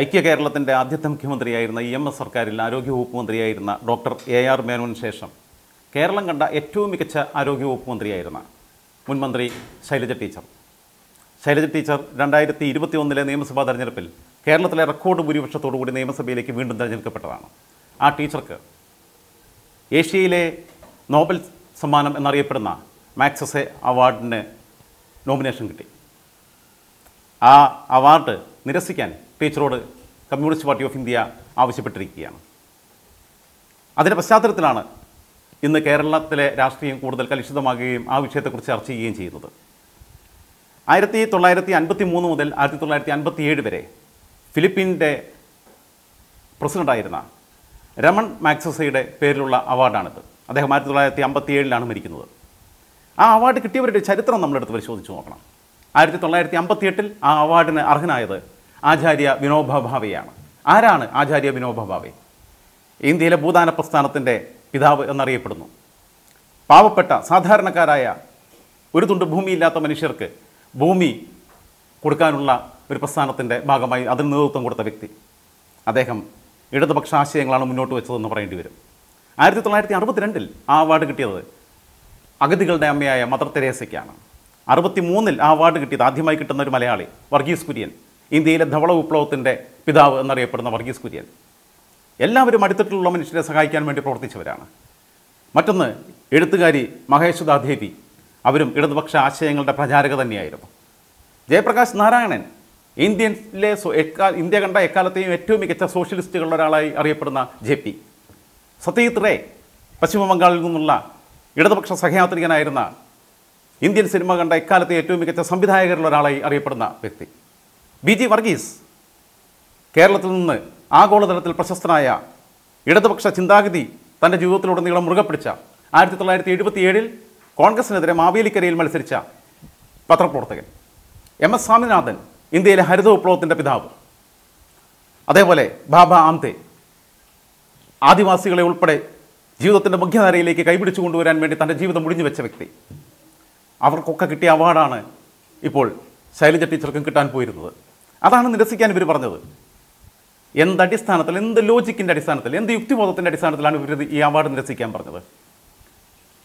ഐക്യ കേരളത്തിന്റെ ആദ്യത്തെ മുഖ്യമന്ത്രിയായിരുന്ന ഇ എം എസ് സർക്കാരിൽ ആരോഗ്യവകുപ്പ് മന്ത്രിയായിരുന്ന ഡോക്ടർ എ ആർ മേനോന് ശേഷം കേരളം കണ്ട ഏറ്റവും മികച്ച ആരോഗ്യവകുപ്പ് മന്ത്രിയായിരുന്ന മുൻ മന്ത്രി ശൈലജ ടീച്ചർ. ശൈലജ ടീച്ചർ രണ്ടായിരത്തി ഇരുപത്തി ഒന്നിലെ നിയമസഭാ തെരഞ്ഞെടുപ്പിൽ കേരളത്തിലെ റെക്കോർഡ് ഭൂരിപക്ഷത്തോടുകൂടി നിയമസഭയിലേക്ക് വീണ്ടും തിരഞ്ഞെടുക്കപ്പെട്ടതാണ്. ആ ടീച്ചർക്ക് ഏഷ്യയിലെ നോബൽ സമ്മാനം എന്നറിയപ്പെടുന്ന മാക്സസെ അവാർഡിന് നോമിനേഷൻ കിട്ടി. ആ അവാർഡ് നിരസിക്കാൻ ടീച്ചറോട് കമ്മ്യൂണിസ്റ്റ് പാർട്ടി ഓഫ് ഇന്ത്യ ആവശ്യപ്പെട്ടിരിക്കുകയാണ്. അതിന്റെ പശ്ചാത്തലത്തിലാണ് ഇന്ന് കേരളത്തിലെ രാഷ്ട്രീയം കൂടുതൽ കലുഷിതമാകുകയും ആ വിഷയത്തെക്കുറിച്ച് ചർച്ച ചെയ്യുകയും ചെയ്യുന്നത്. ആയിരത്തി തൊള്ളായിരത്തി അൻപത്തി മൂന്ന് മുതൽ ആയിരത്തി തൊള്ളായിരത്തി അൻപത്തി ഏഴ് വരെ ഫിലിപ്പീന്റെ പ്രസിഡന്റായിരുന്ന രമൺ മാക്സസയുടെ പേരിലുള്ള അവാർഡാണിത്. അദ്ദേഹം ആയിരത്തി തൊള്ളായിരത്തി അമ്പത്തി ഏഴിലാണ് മരിക്കുന്നത്. ആ അവാർഡ് കിട്ടിയവരുടെ ചരിത്രം നമ്മളെടുത്ത് പരിശോധിച്ച് നോക്കണം. ആയിരത്തി തൊള്ളായിരത്തി അമ്പത്തി എട്ടിൽ ആ അവാർഡിന് അർഹനായത് ആചാര്യ വിനോബ ഭാവെയാണ്. ആരാണ് ആചാര്യ വിനോബ ഇന്ത്യയിലെ ഭൂദാന പ്രസ്ഥാനത്തിന്റെ പിതാവ് എന്നറിയപ്പെടുന്നു. പാവപ്പെട്ട സാധാരണക്കാരായ ഒരു തുണ്ട് ഭൂമിയില്ലാത്ത മനുഷ്യർക്ക് ഭൂമി കൊടുക്കാനുള്ള ഒരു പ്രസ്ഥാനത്തിന്റെ ഭാഗമായി അതിന് നേതൃത്വം കൊടുത്ത വ്യക്തി. അദ്ദേഹം ഇടതുപക്ഷ ആശയങ്ങളാണ് മുന്നോട്ട് വെച്ചതെന്ന് പറയേണ്ടി വരും. ആയിരത്തി തൊള്ളായിരത്തി അറുപത്തിരണ്ടിൽ ആ അവാർഡ് കിട്ടിയത് അഗതികളുടെ അമ്മയായ മദർ തെരേസയ്ക്കാണ്. അറുപത്തി മൂന്നിൽ ആ അവാർഡ് കിട്ടിയത് ആദ്യമായി കിട്ടുന്ന ഒരു മലയാളി വർഗീസ് കുര്യൻ. ഇന്ത്യയിലെ ധവള വിപ്ലവത്തിന്റെ പിതാവ് എന്നറിയപ്പെടുന്ന വർഗീസ് കുര്യൻ. എല്ലാവരും അടുത്തിട്ടുള്ള മനുഷ്യരെ സഹായിക്കാൻ വേണ്ടി പ്രവർത്തിച്ചവരാണ്. മറ്റൊന്ന് എഴുത്തുകാരി മഹേശ്വത ദേവി അവരും ഇടതുപക്ഷ ആശയങ്ങളുടെ പ്രചാരക തന്നെയായിരുന്നു. ജയപ്രകാശ് നാരായണൻ ഇന്ത്യയിലെ ഇന്ത്യ കണ്ട എക്കാലത്തെയും ഏറ്റവും മികച്ച സോഷ്യലിസ്റ്റുകളുടെ ഒരാളായി അറിയപ്പെടുന്ന ജെ പി. സത്യജിത് റേ പശ്ചിമബംഗാളിൽ നിന്നുള്ള ഇടതുപക്ഷ സഹയാത്രികനായിരുന്ന ഇന്ത്യൻ സിനിമ കണ്ട എക്കാലത്തെ ഏറ്റവും മികച്ച സംവിധായകരിൽ ഒരാളായി അറിയപ്പെടുന്ന വ്യക്തി. ബി ജി വർഗീസ് കേരളത്തിൽ നിന്ന് ആഗോളതലത്തിൽ പ്രശസ്തനായ ഇടതുപക്ഷ ചിന്താഗതി തന്റെ ജീവിതത്തിലുടനീളം മുറുകെ പിടിച്ച ആയിരത്തി തൊള്ളായിരത്തി എഴുപത്തി ഏഴിൽ കോൺഗ്രസിനെതിരെ മാവേലിക്കരയിൽ മത്സരിച്ച പത്രപ്രവർത്തകൻ എം എസ് സ്വാമിനാഥൻ ഇന്ത്യയിലെ ഹരിത വിപ്ലവത്തിന്റെ പിതാവ്. അതേപോലെ ബാബ ആംതെ ആദിവാസികളെ ഉൾപ്പെടെ ജീവിതത്തിന്റെ മുഖ്യധാരയിലേക്ക് കൈപിടിച്ചു കൊണ്ടുവരാൻ വേണ്ടി തന്റെ ജീവിതം മുടിഞ്ഞു വെച്ച വ്യക്തി. അവർക്കൊക്കെ കിട്ടിയ അവാർഡാണ് ഇപ്പോൾ ശൈലജ ടീച്ചർക്കും കിട്ടാൻ പോയിരുന്നത്. അതാണ് നിരസിക്കാൻ ഇവർ പറഞ്ഞത്. എന്ത് അടിസ്ഥാനത്തിൽ എന്ത് ലോജിക്കിന്റെ അടിസ്ഥാനത്തിൽ എന്ത് യുക്തിബോധത്തിന്റെ അടിസ്ഥാനത്തിലാണ് ഇവർ ഈ അവാർഡ് നിരസിക്കാൻ പറഞ്ഞത്?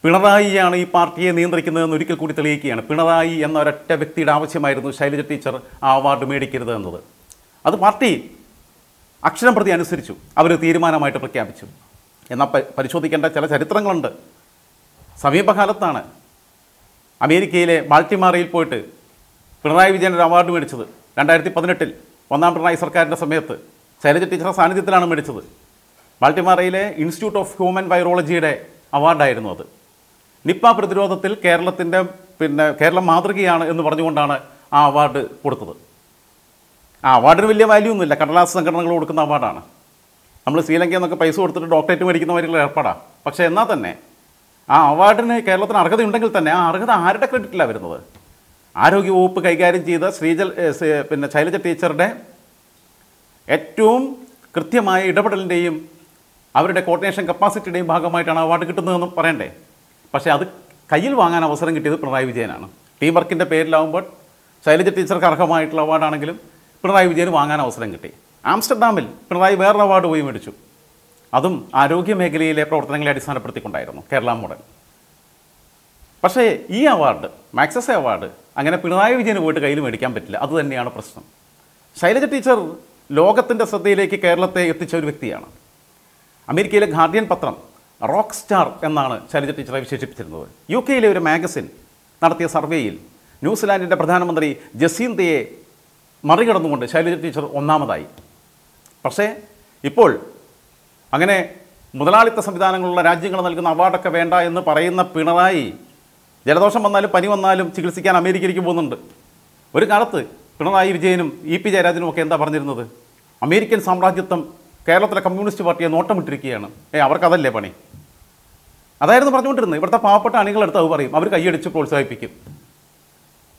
പിണറായിയാണ് ഈ പാർട്ടിയെ നിയന്ത്രിക്കുന്നതെന്ന് ഒരിക്കൽ കൂടി തെളിയിക്കുകയാണ്. പിണറായി എന്ന ഒരൊറ്റ വ്യക്തിയുടെ ആവശ്യമായിരുന്നു ശൈലജ ടീച്ചർ ആ അവാർഡ് മേടിക്കരുത് എന്നത്. അത് പാർട്ടി അക്ഷരം പ്രതി അനുസരിച്ചു. അവർ തീരുമാനമായിട്ട് പ്രഖ്യാപിച്ചു. എന്നാൽ പരിശോധിക്കേണ്ട ചില ചരിത്രങ്ങളുണ്ട്. സമീപകാലത്താണ് അമേരിക്കയിലെ ബാൾട്ടിമാറയിൽ പോയിട്ട് പിണറായി വിജയൻ ഒരു അവാർഡ് മേടിച്ചത്. രണ്ടായിരത്തി പതിനെട്ടിൽ ഒന്നാം പിണറായി സർക്കാരിന്റെ സമയത്ത് ശൈലജ ടീച്ചറുടെ സാന്നിധ്യത്തിലാണ് മേടിച്ചത്. ബാൾട്ടിമാറയിലെ ഇൻസ്റ്റിറ്റ്യൂട്ട് ഓഫ് ഹ്യൂമൻ വൈറോളജിയുടെ അവാർഡായിരുന്നു അത്. നിപ്പ പ്രതിരോധത്തിൽ കേരളത്തിന്റെ പിന്നെ കേരളം മാതൃകയാണ് എന്ന് പറഞ്ഞുകൊണ്ടാണ് ആ അവാർഡ് കൊടുത്തത്. ആ അവാർഡിന് വലിയ വാല്യൂ ഒന്നുമില്ല. കടലാസ് സംഘടനകൾ കൊടുക്കുന്ന അവാർഡാണ്. നമ്മൾ ശ്രീലങ്കയിൽ നിന്നൊക്കെ പൈസ കൊടുത്തിട്ട് ഡോക്ടറേറ്റ് മേടിക്കുന്നവരുള്ള ഏർപ്പാടാണ് പക്ഷേ എന്നാൽ തന്നെ ആ അവാർഡിന് കേരളത്തിന് അർഹതയുണ്ടെങ്കിൽ തന്നെ ആ അർഹത ആരുടെ ക്രെഡിറ്റിലാണ് വരുന്നത്? ആരോഗ്യവകുപ്പ് കൈകാര്യം ചെയ്ത ശ്രീജൽ പിന്നെ ശൈലജ ടീച്ചറുടെ ഏറ്റവും കൃത്യമായ ഇടപെടലിന്റെയും അവരുടെ കോർഡിനേഷൻ കപ്പാസിറ്റിയുടെയും ഭാഗമായിട്ടാണ് അവാർഡ് കിട്ടുന്നതെന്ന് പറയണ്ടേ? പക്ഷേ അത് കയ്യിൽ വാങ്ങാൻ അവസരം കിട്ടിയത് പിണറായി വിജയനാണ്. ടീം വർക്കിന്റെ പേരിലാവുമ്പോൾ ശൈലജ ടീച്ചർക്ക് അർഹമായിട്ടുള്ള അവാർഡാണെങ്കിലും പിണറായി വിജയന് വാങ്ങാൻ അവസരം കിട്ടി. ആംസ്റ്റർഡാമിൽ പിണറായി വേറൊരു അവാർഡ് പോയി മേടിച്ചു അതും ആരോഗ്യ മേഖലയിലെ പ്രവർത്തനങ്ങളെ അടിസ്ഥാനപ്പെടുത്തിക്കൊണ്ടായിരുന്നു കേരള മോഡൽ. പക്ഷേ ഈ അവാർഡ് മാക്സസ് അവാർഡ് അങ്ങനെ പിണറായി വിജയന് പോയിട്ട് കയ്യിൽ മേടിക്കാൻ പറ്റില്ല. അത് തന്നെയാണ് പ്രശ്നം. ശൈലജ ടീച്ചർ ലോകത്തിന്റെ ശ്രദ്ധയിലേക്ക് കേരളത്തെ എത്തിച്ച ഒരു വ്യക്തിയാണ്. അമേരിക്കയിലെ ഗാർഡിയൻ പത്രം റോക്ക് സ്റ്റാർ എന്നാണ് ശൈലജ ടീച്ചറെ വിശേഷിപ്പിച്ചിരുന്നത്. യു കെയിലെ ഒരു മാഗസിൻ നടത്തിയ സർവേയിൽ ന്യൂസിലാൻഡിന്റെ പ്രധാനമന്ത്രി ജസീന്തയെ മറികടന്നുകൊണ്ട് ശൈലജ ടീച്ചർ ഒന്നാമതായി. പക്ഷേ ഇപ്പോൾ അങ്ങനെ മുതലാളിത്ത സംവിധാനങ്ങളുള്ള രാജ്യങ്ങൾ നൽകുന്ന അവാർഡൊക്കെ വേണ്ട എന്ന് പറയുന്ന പിണറായി ജലദോഷം വന്നാലും പനി വന്നാലും ചികിത്സിക്കാൻ അമേരിക്കയിലേക്ക് പോകുന്നുണ്ട്. ഒരു കാലത്ത് പിണറായി വിജയനും ഇ പി ജയരാജനും ഒക്കെ എന്താ പറഞ്ഞിരുന്നത്? അമേരിക്കൻ സാമ്രാജ്യത്വം കേരളത്തിലെ കമ്മ്യൂണിസ്റ്റ് പാർട്ടിയെ നോട്ടമിട്ടിരിക്കുകയാണ്. ഏ അവർക്കതല്ലേ പണി? അതായിരുന്നു പറഞ്ഞുകൊണ്ടിരുന്നത്. ഇവിടുത്തെ പാവപ്പെട്ട അണികളെടുത്ത് അത് പറയും. അവർ കൈയടിച്ച് പ്രോത്സാഹിപ്പിക്കും.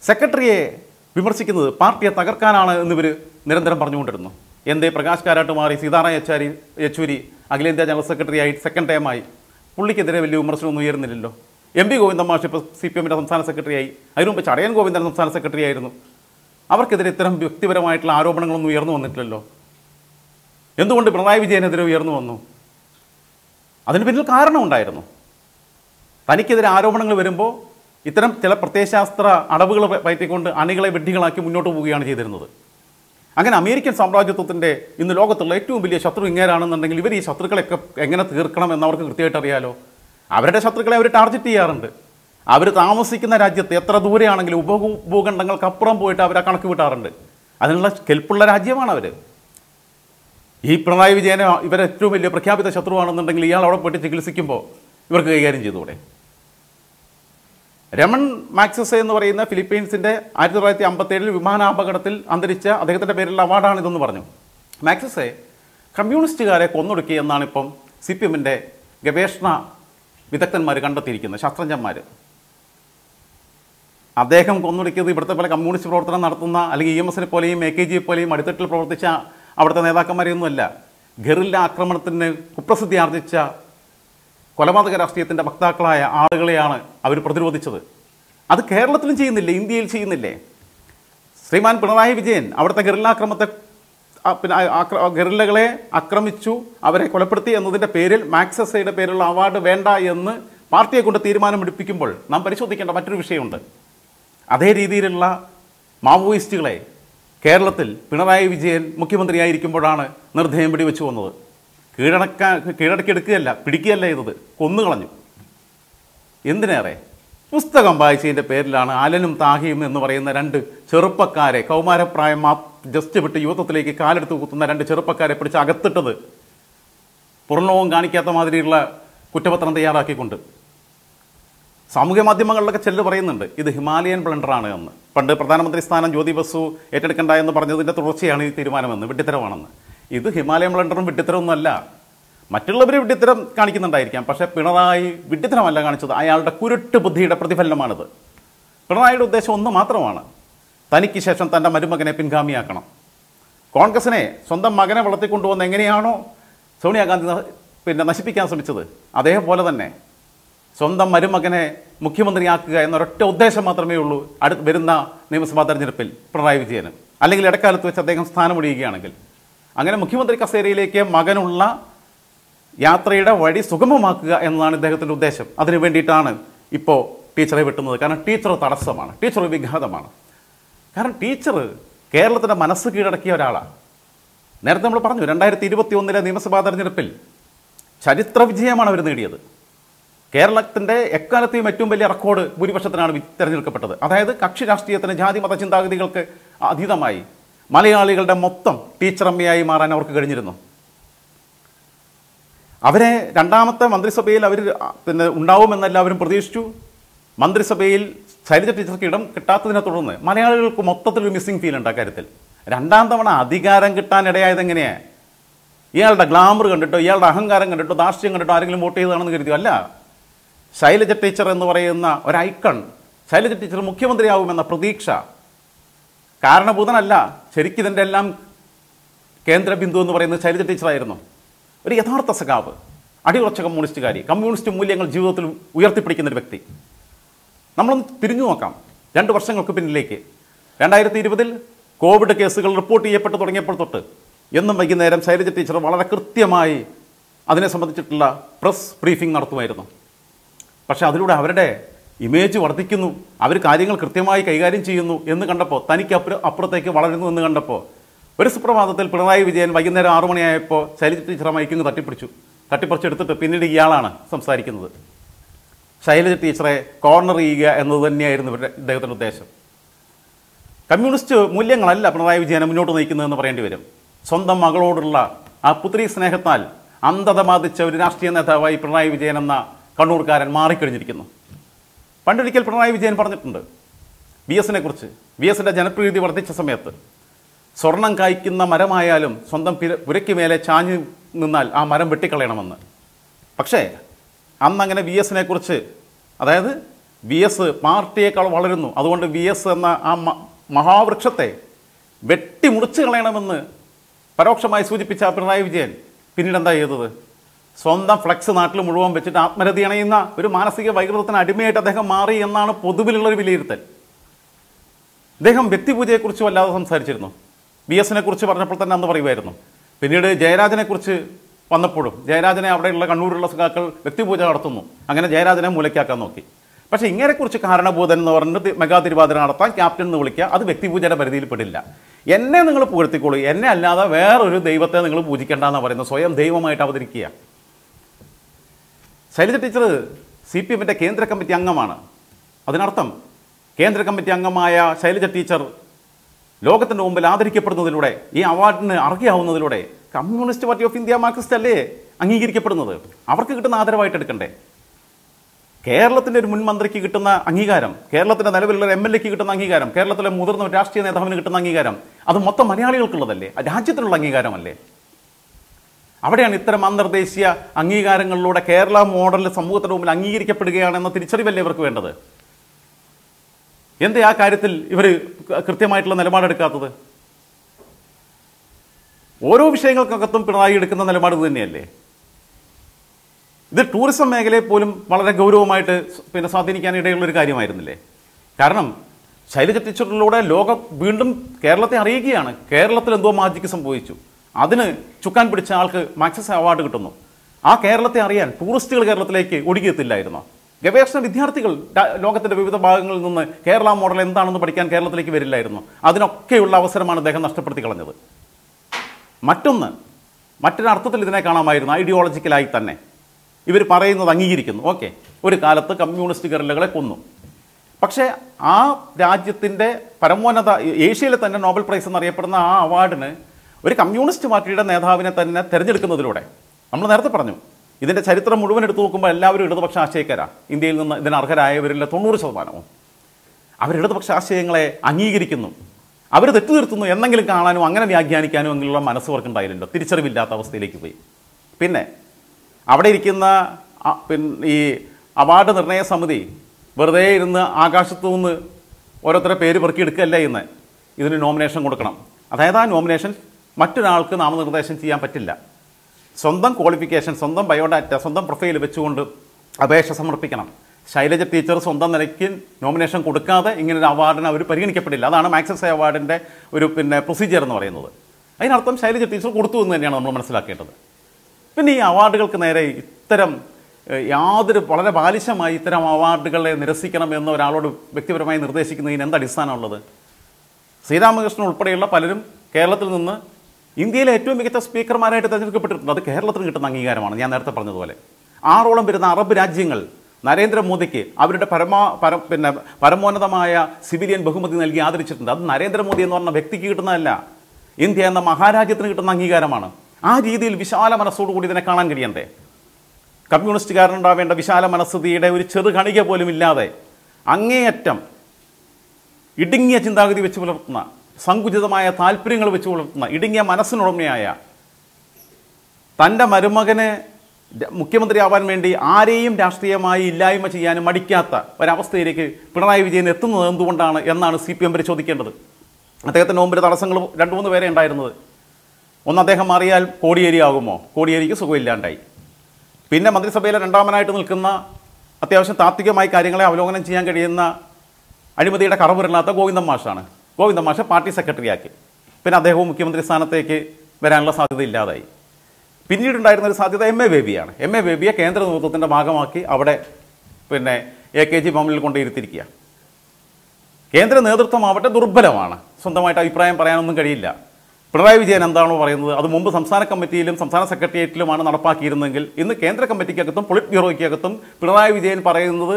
സെക്രട്ടറിയെ വിമർശിക്കുന്നത് പാർട്ടിയെ തകർക്കാനാണ് എന്നിവർ നിരന്തരം പറഞ്ഞുകൊണ്ടിരുന്നു. എന്തേ പ്രകാശ് കാരാട്ട് മാറി സീതാറാം യെച്ചാരി യെച്ചൂരി അഖിലേന്ത്യാ ജനറൽ സെക്രട്ടറിയായി സെക്കൻഡ് ടൈമായി പുള്ളിക്കെതിരെ വലിയ വിമർശനമൊന്നും ഉയർന്നില്ലല്ലോ എം പി ഗോവിന്ദൻ മാഷ് ഇപ്പോൾ സി പി എമ്മിന്റെ സംസ്ഥാന സെക്രട്ടറിയായി. അതിനു മുമ്പ് ചടയൻ ഗോവിന്ദൻ സംസ്ഥാന സെക്രട്ടറി ആയിരുന്നു അവർക്കെതിരെ ഇത്തരം വ്യക്തിപരമായിട്ടുള്ള ആരോപണങ്ങളൊന്നും ഉയർന്നു വന്നിട്ടില്ലല്ലോ. എന്തുകൊണ്ട് പിണറായി വിജയനെതിരെ ഉയർന്നു വന്നു? അതിന് പിന്നിൽ കാരണമുണ്ടായിരുന്നു. തനിക്കെതിരെ ആരോപണങ്ങൾ വരുമ്പോൾ ഇത്തരം ചില പ്രത്യയശാസ്ത്ര അടവുകൾ പയറ്റിക്കൊണ്ട് അണികളെ വെഡ്ഡികളാക്കി മുന്നോട്ട് പോവുകയാണ് ചെയ്തിരുന്നത്. അങ്ങനെ അമേരിക്കൻ സാമ്രാജ്യത്വത്തിന്റെ ഇന്ന് ലോകത്തുള്ള ഏറ്റവും വലിയ ശത്രു ഇങ്ങേരാണെന്നുണ്ടെങ്കിൽ ഇവർ ഈ ശത്രുക്കളെയൊക്കെ എങ്ങനെ തീർക്കണം എന്നവർക്ക് കൃത്യമായിട്ട് അറിയാലോ അവരുടെ ശത്രുക്കളെ അവർ ടാർഗറ്റ് ചെയ്യാറുണ്ട്. അവർ താമസിക്കുന്ന രാജ്യത്ത് എത്ര ദൂരെയാണെങ്കിലും ഉപഭൂഖണ്ഡങ്ങൾക്കപ്പുറം പോയിട്ട് അവർ ആ കണക്ക് വിട്ടാറുണ്ട്. അതിനുള്ള കെൽപ്പുള്ള രാജ്യമാണ് അവർ ഈ പിണറായി വിജയനെ ഇവരെ ഏറ്റവും വലിയ പ്രഖ്യാപിത ശത്രുവാണെന്നുണ്ടെങ്കിൽ ഇയാൾ അവിടെ പോയിട്ട് ചികിത്സിക്കുമ്പോൾ ഇവർക്ക് കൈകാര്യം ചെയ്തുകൂടെ? രമൺ മാക്സസെ എന്ന് പറയുന്ന ഫിലിപ്പീൻസിന്റെ ആയിരത്തി തൊള്ളായിരത്തി അമ്പത്തേഴിൽ വിമാനാപകടത്തിൽ അന്തരിച്ച അദ്ദേഹത്തിന്റെ പേരിലുള്ള അവാർഡാണ് ഇതെന്ന് പറഞ്ഞു. മാക്സസെ കമ്മ്യൂണിസ്റ്റുകാരെ കൊന്നൊടുക്കി എന്നാണ് ഇപ്പം സി പി എമ്മിന്റെ ഗവേഷണ വിദഗ്ധന്മാർ കണ്ടെത്തിയിരിക്കുന്നത് ശാസ്ത്രജ്ഞന്മാർ അദ്ദേഹം കൊന്നൊടുക്കിയത് ഇവിടുത്തെ പല കമ്മ്യൂണിസ്റ്റ് പ്രവർത്തനം നടത്തുന്ന അല്ലെങ്കിൽ ഇ എം എസിനെ പോലെയും എ കെ ജിയെ പോലെയും അടിത്തട്ടിൽ പ്രവർത്തിച്ച അവിടുത്തെ നേതാക്കന്മാരെയൊന്നുമല്ല. ഗറില്ല ആക്രമണത്തിന് കുപ്രസിദ്ധി ആർജിച്ച കൊലപാതക രാഷ്ട്രീയത്തിന്റെ വക്താക്കളായ ആളുകളെയാണ് അവർ പ്രതിരോധിച്ചത്. അത് കേരളത്തിലും ചെയ്യുന്നില്ലേ? ഇന്ത്യയിൽ ചെയ്യുന്നില്ലേ? ശ്രീമാൻ പിണറായി വിജയൻ അവിടുത്തെ ഗറില്ലാക്രമത്തെ പിന്നെ ഗറില്ലകളെ ആക്രമിച്ചു അവരെ കൊലപ്പെടുത്തി എന്നതിന്റെ പേരിൽ മാക്സസയുടെ പേരിലുള്ള അവാർഡ് വേണ്ട എന്ന് പാർട്ടിയെ കൊണ്ട് തീരുമാനമെടുപ്പിക്കുമ്പോൾ നാം പരിശോധിക്കേണ്ട മറ്റൊരു വിഷയമുണ്ട്. അതേ രീതിയിലുള്ള മാവോയിസ്റ്റുകളെ കേരളത്തിൽ പിണറായി വിജയൻ മുഖ്യമന്ത്രിയായിരിക്കുമ്പോഴാണ് നിർദ്ധയം പിടിവെച്ചു വന്നത്. കീഴടക്കാൻ കീഴടക്കിയെടുക്കുകയല്ല പിടിക്കുകയല്ല ചെയ്തത്. കൊന്നുകളഞ്ഞു. എന്തിനേറെ? പുസ്തകം വായിച്ചതിന്റെ പേരിലാണ് അലനും താഹിയും എന്ന് പറയുന്ന രണ്ട് ചെറുപ്പക്കാരെ കൗമാരപ്രായം മാ ജസ്റ്റ് വിട്ട് യുവത്വത്തിലേക്ക് കാലെടുത്ത് കുത്തുന്ന രണ്ട് ചെറുപ്പക്കാരെ പിടിച്ച് അകത്തിട്ടത് പൂർണവും കാണിക്കാത്ത മാതിരിയുള്ള കുറ്റപത്രം തയ്യാറാക്കിക്കൊണ്ട്. സാമൂഹ്യ മാധ്യമങ്ങളിലൊക്കെ ചെല്ലു പറയുന്നുണ്ട് ഇത് ഹിമാലയൻ ബ്ലണ്ടറാണ് എന്ന്. പണ്ട് പ്രധാനമന്ത്രി സ്ഥാനം ജ്യോതി ബസു ഏറ്റെടുക്കണ്ട എന്ന് പറഞ്ഞതിന്റെ തുടർച്ചയാണ് ഈ തീരുമാനമെന്ന് വിഡ്ഢിത്തരമാണെന്ന്. ഇത് ഹിമാലയൻ ബ്ലണ്ടറും വിഡ്ഢിത്തരമൊന്നുമല്ല. മറ്റുള്ളവർ വിഡ്ഢിത്തരം കാണിക്കുന്നുണ്ടായിരിക്കാം പക്ഷേ പിണറായി വിഡ്ഢിത്തരമല്ല കാണിച്ചത്. അയാളുടെ കുരുട്ട് ബുദ്ധിയുടെ പ്രതിഫലനമാണിത്. പിണറായിയുടെ ഉദ്ദേശം ഒന്ന് മാത്രമാണ്. തനിക്ക് ശേഷം തന്റെ മരുമകനെ പിൻഗാമിയാക്കണം. കോൺഗ്രസിനെ സ്വന്തം മകനെ വളർത്തിക്കൊണ്ടുവന്ന് എങ്ങനെയാണോ സോണിയാഗാന്ധി പിന്നെ നശിപ്പിക്കാൻ ശ്രമിച്ചത്? അതേപോലെ തന്നെ സ്വന്തം മരുമകനെ മുഖ്യമന്ത്രിയാക്കുക എന്നൊരൊറ്റ ഉദ്ദേശം മാത്രമേ ഉള്ളൂ അടുത്ത് വരുന്ന നിയമസഭാ തെരഞ്ഞെടുപ്പിൽ പിണറായി വിജയന്. അല്ലെങ്കിൽ ഇടക്കാലത്ത് വെച്ച് അദ്ദേഹം സ്ഥാനമൊഴിയുകയാണെങ്കിൽ. അങ്ങനെ മുഖ്യമന്ത്രി കസേരയിലേക്ക് മകനുള്ള യാത്രയുടെ വഴി സുഗമമാക്കുക എന്നതാണ് ഇദ്ദേഹത്തിന്റെ ഉദ്ദേശം. അതിനു വേണ്ടിയിട്ടാണ് ഇപ്പോൾ ടീച്ചറെ വിട്ടുന്നത്. കാരണം ടീച്ചർ തടസ്സമാണ്. ടീച്ചർ വിഘാതമാണ്. കാരണം ടീച്ചർ കേരളത്തിന്റെ മനസ്സ് കീഴടക്കിയ ഒരാളാണ് നേരത്തെ നമ്മൾ പറഞ്ഞു രണ്ടായിരത്തി ഇരുപത്തി ഒന്നിലെ നിയമസഭാ തെരഞ്ഞെടുപ്പിൽ ചരിത്ര വിജയമാണ് അവർ നേടിയത്. കേരളത്തിന്റെ എക്കാലത്തെയും ഏറ്റവും വലിയ റെക്കോർഡ് ഭൂരിപക്ഷത്തിനാണ് തിരഞ്ഞെടുക്കപ്പെട്ടത്. അതായത് കക്ഷി രാഷ്ട്രീയത്തിന് ജാതി മത ചിന്താഗതികൾക്ക് അതീതമായി മലയാളികളുടെ മൊത്തം ടീച്ചറമ്മയായി മാറാൻ അവർക്ക് കഴിഞ്ഞിരുന്നു. അവരെ രണ്ടാമത്തെ മന്ത്രിസഭയിൽ അവർ പിന്നെ ഉണ്ടാവുമെന്നെല്ലാവരും പ്രതീക്ഷിച്ചു. മന്ത്രിസഭയിൽ ശൈലജ ടീച്ചർക്ക് ഇടം കിട്ടാത്തതിനെ തുടർന്ന് മലയാളികൾക്ക് മൊത്തത്തിൽ ഒരു മിസ്സിംഗ് ഫീൽ ഉണ്ട് അക്കാര്യത്തിൽ രണ്ടാം തവണ അധികാരം കിട്ടാൻ ഇടയായത് എങ്ങനെയാണ് ഇയാളുടെ ഗ്ലാമർ കണ്ടിട്ടോ ഇയാളുടെ അഹങ്കാരം കണ്ടിട്ടോ ദാർഷ്ട്യം കണ്ടിട്ടോ ആരെങ്കിലും വോട്ട് ചെയ്തതാണെന്ന് കരുതിയോ? അല്ല. ശൈലജ ടീച്ചർ എന്ന് പറയുന്ന ഒരു ഐക്കൺ ശൈലജ ടീച്ചർ മുഖ്യമന്ത്രിയാവുമെന്ന പ്രതീക്ഷ. കാരണഭൂതനല്ല. ശരിക്കും ഇതിന്റെ എല്ലാം കേന്ദ്ര ബിന്ദു എന്ന് പറയുന്നത് ശൈലജ ടീച്ചറായിരുന്നു ഒരു യഥാർത്ഥ സഖാവ്. അടിയുറച്ച കമ്മ്യൂണിസ്റ്റുകാരി. കമ്മ്യൂണിസ്റ്റ് മൂല്യങ്ങൾ ജീവിതത്തിൽ ഉയർത്തിപ്പിടിക്കുന്ന ഒരു വ്യക്തി. നമ്മളൊന്ന് തിരിഞ്ഞു നോക്കാം. രണ്ട് വർഷങ്ങൾക്ക് പിന്നിലേക്ക്. രണ്ടായിരത്തി ഇരുപതിൽ കോവിഡ് കേസുകൾ റിപ്പോർട്ട് ചെയ്യപ്പെട്ട് തുടങ്ങിയപ്പോൾ തൊട്ട് എന്നും വൈകുന്നേരം ശൈലജ ടീച്ചർ വളരെ കൃത്യമായി അതിനെ സംബന്ധിച്ചിട്ടുള്ള പ്രസ് ബ്രീഫിംഗ് നടത്തുമായിരുന്നു. പക്ഷേ അതിലൂടെ അവരുടെ ഇമേജ് വർദ്ധിക്കുന്നു. അവർ കാര്യങ്ങൾ കൃത്യമായി കൈകാര്യം ചെയ്യുന്നു എന്ന് കണ്ടപ്പോൾ തനിക്ക് അപ്പുറ അപ്പുറത്തേക്ക് വളരുന്നു എന്ന് കണ്ടപ്പോൾ ഒരു സുപ്രഭാതത്തിൽ പിണറായി വിജയൻ വൈകുന്നേരം ആറു മണിയായപ്പോൾ ശൈലജ ടീച്ചർ മൈക്കിങ് തട്ടിപ്പിടിച്ചു. തട്ടിപ്പറിച്ചെടുത്തിട്ട് പിന്നീട് ഇയാളാണ് സംസാരിക്കുന്നത്. ശൈലജ ടീച്ചറെ കോർണർ ചെയ്യുക എന്നത് തന്നെയായിരുന്നു ഇവരുടെ ഇദ്ദേഹത്തിന്റെ ഉദ്ദേശം. കമ്മ്യൂണിസ്റ്റ് മൂല്യങ്ങളല്ല പിണറായി വിജയനെ മുന്നോട്ട് നയിക്കുന്നതെന്ന് പറയേണ്ടി വരും. സ്വന്തം മകളോടുള്ള ആ പുത്രി സ്നേഹത്താൽ അന്ധത ബാധിച്ച ഒരു രാഷ്ട്രീയ നേതാവായി പിണറായി വിജയൻ എന്ന കണ്ണൂർക്കാരൻ മാറിക്കഴിഞ്ഞിരിക്കുന്നു. പണ്ടൊരിക്കൽ പിണറായി വിജയൻ പറഞ്ഞിട്ടുണ്ട് വി എസിനെ കുറിച്ച്. വി എസിന്റെ ജനപ്രീതി വർദ്ധിച്ച സമയത്ത് സ്വർണം കായ്ക്കുന്ന മരമായാലും സ്വന്തം പുര പുരയ്ക്ക് മേലെ ചാഞ്ഞു നിന്നാൽ ആ മരം വെട്ടിക്കളയണമെന്ന്. പക്ഷേ അന്ന് അങ്ങനെ വി എസിനെ കുറിച്ച്. അതായത് വി എസ് പാർട്ടിയേക്കാൾ വളരുന്നു. അതുകൊണ്ട് വി എസ് എന്ന ആ മഹാവൃക്ഷത്തെ വെട്ടിമുറിച്ച് കളയണമെന്ന് പരോക്ഷമായി സൂചിപ്പിച്ച പിണറായി വിജയൻ പിന്നീട് എന്താ ചെയ്തത്? സ്വന്തം ഫ്ലക്സ് നാട്ടിൽ മുഴുവൻ വെച്ചിട്ട് ആത്മരതി അണയുന്ന ഒരു മാനസിക വൈകൃതത്തിന് അടിമയായിട്ട് അദ്ദേഹം മാറി എന്നാണ് പൊതുവിലുള്ളൊരു വിലയിരുത്തൽ. അദ്ദേഹം വ്യക്തിപൂജയെക്കുറിച്ച് വല്ലാതെ സംസാരിച്ചിരുന്നു. വി എസിനെ കുറിച്ച് പറഞ്ഞപ്പോൾ തന്നെ അന്ന് പറയുമായിരുന്നു. പിന്നീട് ജയരാജനെക്കുറിച്ച് വന്നപ്പോഴും ജയരാജനെ അവിടെയുള്ള കണ്ണൂരുള്ള സഖാക്കൾ വ്യക്തിപൂജ നടത്തുന്നു. അങ്ങനെ ജയരാജനെ മൂലയ്ക്കാക്കാൻ നോക്കി. പക്ഷേ ഇങ്ങനെക്കുറിച്ച് കാരണബോധൻ എന്ന് പറഞ്ഞിട്ട് മെഗാ തിരുവാതിര നടത്താൻ ക്യാപ്റ്റൻ എന്ന് വിളിക്കുക അത് വ്യക്തിപൂജയുടെ പരിധിയിൽ പെടില്ല എന്നെ നിങ്ങൾ പുകഴ്ത്തിക്കോളൂ. എന്നെ അല്ലാതെ വേറൊരു ദൈവത്തെ നിങ്ങൾ പൂജിക്കേണ്ട എന്ന് പറയുന്നത്. സ്വയം ദൈവമായിട്ട് അവതരിക്കുക. ശൈലജ ടീച്ചർ സി പി എമ്മിന്റെ കേന്ദ്ര കമ്മിറ്റി അംഗമാണ്. അതിനർത്ഥം കേന്ദ്ര കമ്മിറ്റി അംഗമായ ശൈലജ ടീച്ചർ ലോകത്തിന്റെ മുമ്പിൽ ആദരിക്കപ്പെടുന്നതിലൂടെ ഈ അവാർഡിന് അർഹയാവുന്നതിലൂടെ communist party of India Marxist അല്ലേ അംഗീകരിക്കപ്പെടുന്നത്? അവർക്ക് കിട്ടുന്ന ആദരവായിട്ട് എടുക്കണ്ടേ? കേരളത്തിന്റെ ഒരു മുൻ മന്ത്രിക്ക് കിട്ടുന്ന അംഗീകാരം കേരളത്തിന്റെ നിലവിലുള്ള എം എൽ എക്ക് കിട്ടുന്ന അംഗീകാരം കേരളത്തിലെ മുതിർന്ന രാഷ്ട്രീയ നേതാവിന് കിട്ടുന്ന അംഗീകാരം അത് മൊത്തം മലയാളികൾക്കുള്ളതല്ലേ? രാജ്യത്തിനുള്ള അംഗീകാരമല്ലേ? അവിടെയാണ് ഇത്തരം അന്തർദേശീയ അംഗീകാരങ്ങളിലൂടെ കേരള മോഡൽ സമൂഹത്തിന് മുമ്പിൽ അംഗീകരിക്കപ്പെടുകയാണെന്ന തിരിച്ചറിവല്ലേ ഇവർക്ക് വേണ്ടത്? എന്തേ ആ കാര്യത്തിൽ ഇവർ കൃത്യമായിട്ടുള്ള നിലപാടെടുക്കാത്തത്? ഓരോ വിഷയങ്ങൾക്കകത്തും പിണറായി എടുക്കുന്ന നിലപാട് തന്നെയല്ലേ? ഇത് ടൂറിസം മേഖലയെ പോലും വളരെ ഗൗരവമായിട്ട് പിന്നെ സ്വാധീനിക്കാൻ ഒരു കാര്യമായിരുന്നില്ലേ? കാരണം ശൈലജ ടീച്ചറിലൂടെ ലോകം വീണ്ടും കേരളത്തെ അറിയുകയാണ്. കേരളത്തിൽ എന്തോ മാജിക്ക് സംഭവിച്ചു. അതിന് ചുക്കാൻ പിടിച്ച ആൾക്ക് മാക്സസ് അവാർഡ് കിട്ടുന്നു. ആ കേരളത്തെ അറിയാൻ ടൂറിസ്റ്റുകൾ കേരളത്തിലേക്ക് ഒടുക്കിയെത്തില്ലായിരുന്നു ഗവേഷണ വിദ്യാർത്ഥികൾ ലോകത്തിന്റെ വിവിധ ഭാഗങ്ങളിൽ നിന്ന് കേരള മോഡൽ എന്താണെന്ന് പഠിക്കാൻ കേരളത്തിലേക്ക് വരില്ലായിരുന്നു? അതിനൊക്കെയുള്ള അവസരമാണ് അദ്ദേഹം നഷ്ടപ്പെടുത്തി കളഞ്ഞത്. മറ്റൊന്ന് മറ്റൊരർത്ഥത്തിൽ ഇതിനെ കാണാമായിരുന്നു ഐഡിയോളജിക്കലായി തന്നെ. ഇവർ പറയുന്നത് അംഗീകരിക്കുന്നു. ഓക്കെ. ഒരു കാലത്ത് കമ്മ്യൂണിസ്റ്റ് ഗറിലകളെ കൊന്നു. പക്ഷേ ആ രാജ്യത്തിന്റെ പരമോന്നത ഏഷ്യയിലെ തന്നെ നോബൽ പ്രൈസ് എന്നറിയപ്പെടുന്ന ആ അവാർഡിന് ഒരു കമ്മ്യൂണിസ്റ്റ് പാർട്ടിയുടെ നേതാവിനെ തന്നെ തിരഞ്ഞെടുക്കുന്നതിലൂടെ നമ്മൾ നേരത്തെ പറഞ്ഞു ഇതിന്റെ ചരിത്രം മുഴുവൻ എടുത്തു നോക്കുമ്പോൾ എല്ലാവരും ഇടതുപക്ഷ ആശയക്കാരാണ് ഇന്ത്യയിൽ നിന്ന് ഇതിന് അർഹരായവരിലെ തൊണ്ണൂറ് ശതമാനവും. അവരിടതുപക്ഷ ആശയങ്ങളെ അംഗീകരിക്കുന്നു. അവർ തെറ്റു തീർത്തുന്നു എന്നെങ്കിലും കാണാനും അങ്ങനെ വ്യാഖ്യാനിക്കാനും എന്നുള്ള മനസ്സ് വർക്കുണ്ടായില്ലല്ലോ തിരിച്ചറിവില്ലാത്ത അവസ്ഥയിലേക്ക് പോയി. പിന്നെ അവിടെ ഇരിക്കുന്ന പിന്നെ ഈ അവാർഡ് നിർണയ സമിതി വെറുതെ ഇരുന്ന് ആകാശത്തു നിന്ന് ഓരോരുത്തരെ പേര് പെറുക്കിയെടുക്കുകയല്ല ഇന്ന്. ഇതിന് നോമിനേഷൻ കൊടുക്കണം. അതായത് ആ നോമിനേഷൻ മറ്റൊരാൾക്ക് നാമനിർദ്ദേശം ചെയ്യാൻ പറ്റില്ല. സ്വന്തം ക്വാളിഫിക്കേഷൻ സ്വന്തം ബയോഡാറ്റ സ്വന്തം പ്രൊഫൈൽ വെച്ചുകൊണ്ട് അപേക്ഷ സമർപ്പിക്കണം. ശൈലജ ടീച്ചർ സ്വന്തം നിലയ്ക്ക് നോമിനേഷൻ കൊടുക്കാതെ ഇങ്ങനെ ഒരു അവാർഡിന് അവർ പരിഗണിക്കപ്പെടില്ല. അതാണ് മാക്സസ് അവാർഡിന്റെ ഒരു പിന്നെ പ്രൊസീജിയർ എന്ന് പറയുന്നത്. അതിനർത്ഥം ശൈലജ ടീച്ചർ കൊടുത്തു എന്ന് തന്നെയാണ് നമ്മൾ മനസ്സിലാക്കേണ്ടത്. പിന്നെ ഈ അവാർഡുകൾക്ക് നേരെ ഇത്തരം യാതൊരു വളരെ ബാലിശമായി ഇത്തരം അവാർഡുകളെ നിരസിക്കണം എന്ന് ഒരാളോട് വ്യക്തിപരമായി നിർദ്ദേശിക്കുന്നതിന് എന്ത് അടിസ്ഥാനമുള്ളത് ശ്രീരാമകൃഷ്ണൻ ഉൾപ്പെടെയുള്ള പലരും കേരളത്തിൽ നിന്ന് ഇന്ത്യയിലെ ഏറ്റവും മികച്ച സ്പീക്കർമാരായിട്ട് തിരഞ്ഞെടുക്കപ്പെട്ടിട്ടുണ്ട്. അത് കേരളത്തിന് കിട്ടുന്ന അംഗീകാരമാണ്. ഞാൻ നേരത്തെ പറഞ്ഞതുപോലെ. ആറോളം വരുന്ന അറബ് രാജ്യങ്ങൾ നരേന്ദ്രമോദിക്ക് അവരുടെ പരമാ പര പിന്നെ പരമോന്നതമായ സിവിലിയൻ ബഹുമതി നൽകി ആദരിച്ചിട്ടുണ്ട്. അത് നരേന്ദ്രമോദി എന്ന് പറഞ്ഞ വ്യക്തിക്ക് കിട്ടുന്നതല്ല. ഇന്ത്യ എന്ന മഹാരാജ്യത്തിന് കിട്ടുന്ന അംഗീകാരമാണ്. ആ രീതിയിൽ വിശാല മനസ്സോടുകൂടി ഇതിനെ കാണാൻ കഴിയണ്ടേ? കമ്മ്യൂണിസ്റ്റുകാരനുണ്ടാവേണ്ട വിശാല മനസ്ഥിതിയുടെ ഒരു ചെറു കണിക പോലും ഇല്ലാതെ അങ്ങേയറ്റം ഇടുങ്ങിയ ചിന്താഗതി വെച്ച് പുലർത്തുന്ന സങ്കുചിതമായ താല്പര്യങ്ങൾ വെച്ച് പുലർത്തുന്ന ഇടുങ്ങിയ മനസ്സിനുടമയായ തന്റെ മരുമകന് മുഖ്യമന്ത്രിയാവാൻ വേണ്ടി ആരെയും രാഷ്ട്രീയമായി ഇല്ലായ്മ ചെയ്യാനും മടിക്കാത്ത ഒരവസ്ഥയിലേക്ക് പിണറായി വിജയൻ എത്തുന്നത് എന്തുകൊണ്ടാണ് എന്നാണ് സി പി എം പരിശോധിക്കേണ്ടത്. അദ്ദേഹത്തിന്റെ മുമ്പിൽ തടസ്സങ്ങൾ രണ്ട് മൂന്ന് പേരെ ഉണ്ടായിരുന്നത്. ഒന്ന് അദ്ദേഹം മാറിയാൽ കോടിയേരി ആകുമോ കോടിയേരിക്ക് സുഖമില്ലാണ്ടായി. പിന്നെ മന്ത്രിസഭയിലെ രണ്ടാമനായിട്ട് നിൽക്കുന്ന അത്യാവശ്യം താത്വികമായി കാര്യങ്ങളെ അവലോകനം ചെയ്യാൻ കഴിയുന്ന അഴിമതിയുടെ കറവുരില്ലാത്ത ഗോവിന്ദൻ മാഷാണ്. ഗോവിന്ദൻ മാഷ് പാർട്ടി സെക്രട്ടറിയാക്കി. പിന്നെ അദ്ദേഹവും മുഖ്യമന്ത്രി സ്ഥാനത്തേക്ക് വരാനുള്ള സാധ്യത ഇല്ലാതായി പിന്നീടുണ്ടായിരുന്ന ഒരു സാധ്യത എം എ ബേബിയാണ് എം എ ബേബിയെ കേന്ദ്ര നേതൃത്വത്തിന്റെ ഭാഗമാക്കി അവിടെ പിന്നെ എ കെ ജി ഭവനിൽ കൊണ്ടിരുത്തിരിക്കുക കേന്ദ്ര നേതൃത്വമാവട്ടെ ദുർബലമാണ്. സ്വന്തമായിട്ട് അഭിപ്രായം പറയാനൊന്നും കഴിയില്ല. പിണറായി വിജയൻ എന്താണോ പറയുന്നത് അത് മുമ്പ് സംസ്ഥാന കമ്മിറ്റിയിലും സംസ്ഥാന സെക്രട്ടേറിയറ്റിലുമാണ് നടപ്പാക്കിയിരുന്നെങ്കിൽ ഇന്ന് കേന്ദ്ര കമ്മിറ്റിക്കകത്തും പൊളിറ്റ് ബ്യൂറോയ്ക്കകത്തും പിണറായി വിജയൻ പറയുന്നത്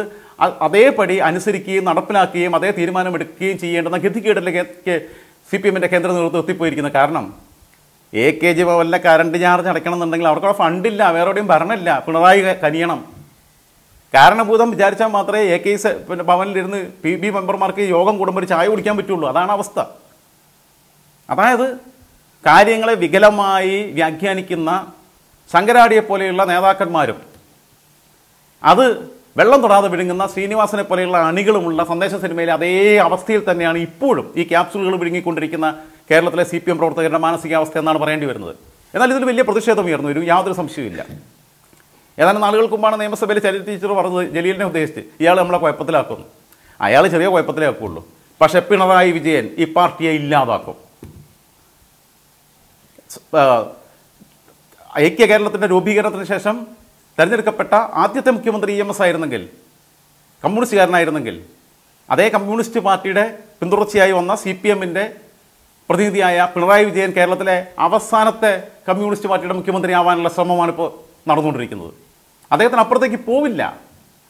അതേപടി അനുസരിക്കുകയും നടപ്പിലാക്കുകയും അതേ തീരുമാനമെടുക്കുകയും ചെയ്യേണ്ടെന്ന ഗതികേടല്ലേ സി പി എമ്മിന്റെ കേന്ദ്ര നേതൃത്വം എത്തിപ്പോയിരിക്കുന്നത് കാരണം എ കെ ജി ഭവനിലെ കറണ്ട് ചാർജ് അടയ്ക്കണം എന്നുണ്ടെങ്കിൽ അവർക്കവിടെ ഫണ്ടില്ല വേറെ എവിടെയും ഭരണമില്ല. പിണറായി കനിയണം. കാരണഭൂതം വിചാരിച്ചാൽ മാത്രമേ എ കെ എസ് പിന്നെ ഭവനിലിരുന്ന് പി ബി മെമ്പർമാർക്ക് യോഗം കൂടുമ്പോൾ ഒരു ചായ കുടിക്കാൻ പറ്റുള്ളൂ. അതാണ് അവസ്ഥ. അതായത് കാര്യങ്ങളെ വികലമായി വ്യാഖ്യാനിക്കുന്ന ശങ്കരാടിയെ പോലെയുള്ള നേതാക്കന്മാരും അത് വെള്ളം തൊടാതെ വിഴുങ്ങുന്ന ശ്രീനിവാസനെ പോലെയുള്ള അണികളുമുള്ള സന്ദേശ സിനിമയിലെ അതേ അവസ്ഥയിൽ തന്നെയാണ് ഇപ്പോഴും ഈ ക്യാപ്സുലുകൾ വിഴുങ്ങിക്കൊണ്ടിരിക്കുന്ന കേരളത്തിലെ സി പി എം പ്രവർത്തകരുടെ മാനസികാവസ്ഥ എന്നാണ് പറയേണ്ടി വരുന്നത്. എന്നാൽ ഇതിൽ വലിയ പ്രതിഷേധം ഉയർന്നു വരും യാതൊരു സംശയവുമില്ല. ഏതാനും നാളുകൾക്ക് മുമ്പാണ് നിയമസഭയിൽ ചരിത്ര ടീച്ചർ പറഞ്ഞത് ജലീലിനെ ഉദ്ദേശിച്ച് ഇയാൾ നമ്മളെ കുഴപ്പത്തിലാക്കുന്നു. അയാൾ ചെറിയ കുഴപ്പത്തിലേ ആക്കുള്ളൂ പക്ഷേ പിണറായി വിജയൻ ഈ പാർട്ടിയെ ഇല്ലാതാക്കും. ഐക്യ കേരളത്തിന്റെ രൂപീകരണത്തിന് ശേഷം തിരഞ്ഞെടുക്കപ്പെട്ട ആദ്യത്തെ മുഖ്യമന്ത്രി ഇ എം എസ് ആയിരുന്നെങ്കിൽ കമ്മ്യൂണിസ്റ്റുകാരനായിരുന്നെങ്കിൽ അതേ കമ്മ്യൂണിസ്റ്റ് പാർട്ടിയുടെ പിന്തുടർച്ചയായി വന്ന സി പി എമ്മിന്റെ പ്രതിനിധിയായ പിണറായി വിജയൻ കേരളത്തിലെ അവസാനത്തെ കമ്മ്യൂണിസ്റ്റ് പാർട്ടിയുടെ മുഖ്യമന്ത്രിയാവാനുള്ള ശ്രമമാണ് ഇപ്പോൾ നടന്നുകൊണ്ടിരിക്കുന്നത്. അദ്ദേഹത്തിന് അപ്പുറത്തേക്ക് പോവില്ല.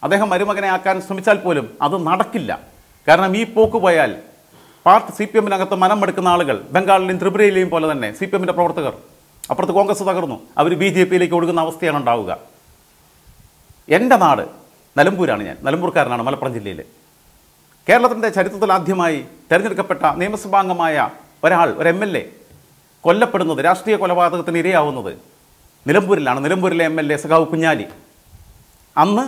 അദ്ദേഹം മരുമകനെ ആക്കാൻ ശ്രമിച്ചാൽ പോലും അത് നടക്കില്ല. കാരണം ഈ പോക്ക് പോയാൽ പാർട്ടി സി പി എമ്മിനകത്ത് മനം എടുക്കുന്ന ആളുകൾ ബംഗാളിലെയും ത്രിപുരയിലെയും പോലെ തന്നെ സി പി എമ്മിന്റെ പ്രവർത്തകർ അപ്പുറത്ത് കോൺഗ്രസ് തകർന്നു. അവർ ബി ജെ പിയിലേക്ക് ഒഴുകുന്ന അവസ്ഥയാണ് ഉണ്ടാവുക. എന്റെ നാട് നിലമ്പൂരാണ് ഞാൻ. നിലമ്പൂർക്കാരനാണ് മലപ്പുറം ജില്ലയിൽ കേരളത്തിന്റെ ചരിത്രത്തിൽ ആദ്യമായി തിരഞ്ഞെടുക്കപ്പെട്ട നിയമസഭാംഗമായ ഒരാൾ ഒരു എം എൽ എ കൊല്ലപ്പെടുന്നത് രാഷ്ട്രീയ കൊലപാതകത്തിന് ഇരയാവുന്നത് നിലമ്പൂരിലാണ്. നിലമ്പൂരിലെ എം എൽ എ സഖാവ് കുഞ്ഞാലി. അന്ന്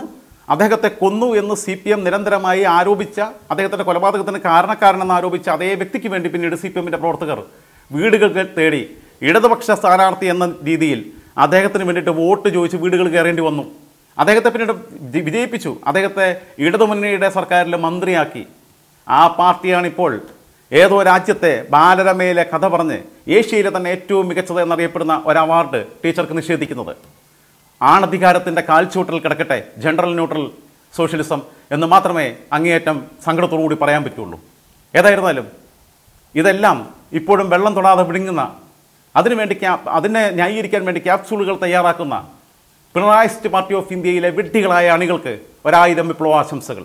അദ്ദേഹത്തെ കൊന്നു എന്ന് സി പി എം നിരന്തരമായി ആരോപിച്ച അദ്ദേഹത്തിന്റെ കൊലപാതകത്തിന് കാരണക്കാരനെന്ന് ആരോപിച്ച അതേ വ്യക്തിക്ക് വേണ്ടി പിന്നീട് സി പി എമ്മിന്റെ പ്രവർത്തകർ വീടുകൾ തേടി ഇടതുപക്ഷ സ്ഥാനാർത്ഥി എന്ന രീതിയിൽ അദ്ദേഹത്തിന് വേണ്ടിയിട്ട് വോട്ട് ചോദിച്ച് വീടുകൾ കയറേണ്ടി വന്നു. അദ്ദേഹത്തെ പിന്നീട് വിജയിപ്പിച്ചു. അദ്ദേഹത്തെ ഇടതുമുന്നണിയുടെ സർക്കാരിൽ മന്ത്രിയാക്കി. ആ പാർട്ടിയാണിപ്പോൾ ഏതോ രാജ്യത്തെ ബാലരമയിലെ കഥ പറഞ്ഞ് ഏഷ്യയിലെ തന്നെ ഏറ്റവും മികച്ചത് എന്നറിയപ്പെടുന്ന ഒരു അവാർഡ് ടീച്ചർക്ക് നിഷേധിക്കുന്നത്. ആണധികാരത്തിന്റെ കാൽച്ചൂട്ടിൽ കിടക്കട്ടെ ജനറൽ ന്യൂട്രൽ സോഷ്യലിസം എന്ന് മാത്രമേ അങ്ങേയറ്റം സങ്കടത്തോടു കൂടി പറയാൻ പറ്റുള്ളൂ ഏതായിരുന്നാലും ഇതെല്ലാം ഇപ്പോഴും വെള്ളം തൊടാതെ വിഴുങ്ങുന്ന അതിനുവേണ്ടി ക്യാ അതിനെ ന്യായീകരിക്കാൻ വേണ്ടി ക്യാപ്സൂളുകൾ തയ്യാറാക്കുന്ന പിണറായിസ്റ്റ് പാർട്ടി ഓഫ് ഇന്ത്യയിലെ വിഡ്ഢികളായ അണികൾക്ക് ഒരായിരം വിപ്ലവാശംസകൾ.